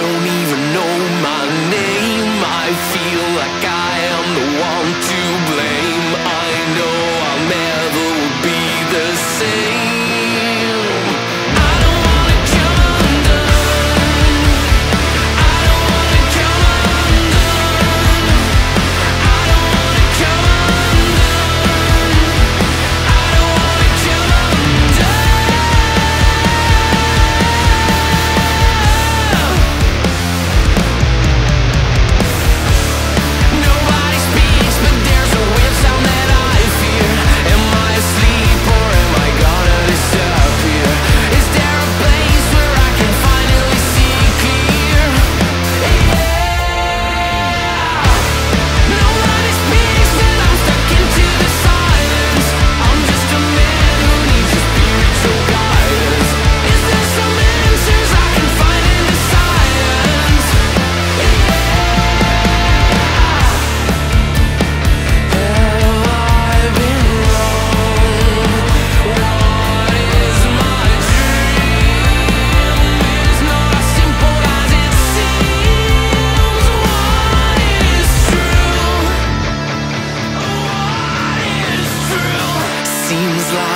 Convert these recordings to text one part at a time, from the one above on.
show me.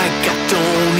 Like I don't